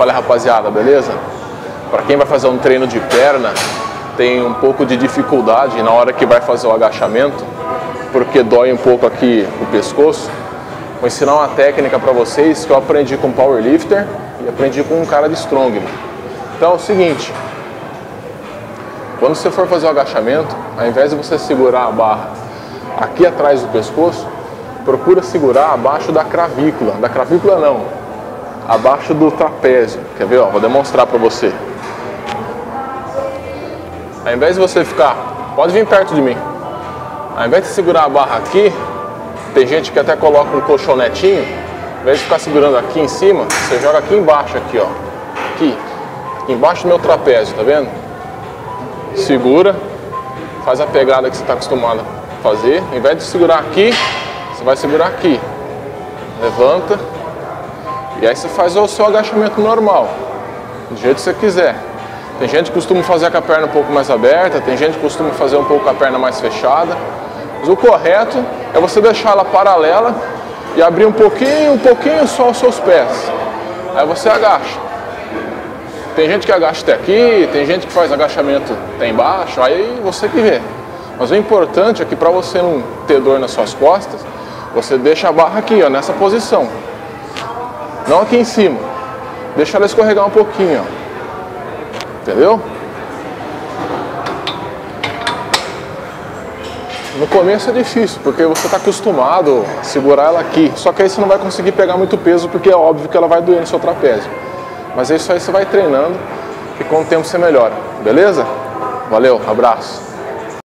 Fala rapaziada, beleza? Para quem vai fazer um treino de perna, tem um pouco de dificuldade na hora que vai fazer o agachamento, porque dói um pouco aqui o pescoço. Vou ensinar uma técnica para vocês que eu aprendi com powerlifter e aprendi com um cara de strongman. Então é o seguinte, quando você for fazer o agachamento, ao invés de você segurar a barra aqui atrás do pescoço, procura segurar abaixo da cravícula. Da cravícula não, abaixo do trapézio. Quer ver? Ó, vou demonstrar para você. Ao invés de você ficar, pode vir perto de mim. Ao invés de segurar a barra aqui, tem gente que até coloca um colchonetinho. Ao invés de ficar segurando aqui em cima, você joga aqui embaixo, aqui, ó. Aqui, embaixo do meu trapézio, tá vendo? Segura, faz a pegada que você está acostumado a fazer. Ao invés de segurar aqui, você vai segurar aqui. Levanta. E aí você faz o seu agachamento normal, do jeito que você quiser. Tem gente que costuma fazer com a perna um pouco mais aberta, tem gente que costuma fazer um pouco com a perna mais fechada. Mas o correto é você deixar ela paralela e abrir um pouquinho, um pouquinho só os seus pés. Aí você agacha. Tem gente que agacha até aqui, tem gente que faz agachamento até embaixo, aí você que vê. Mas o importante é que para você não ter dor nas suas costas, você deixa a barra aqui, ó, nessa posição. Não aqui em cima. Deixa ela escorregar um pouquinho, ó. Entendeu? No começo é difícil, porque você está acostumado a segurar ela aqui. Só que aí você não vai conseguir pegar muito peso, porque é óbvio que ela vai doer no seu trapézio. Mas é isso aí você vai treinando e com o tempo você melhora. Beleza? Valeu, abraço.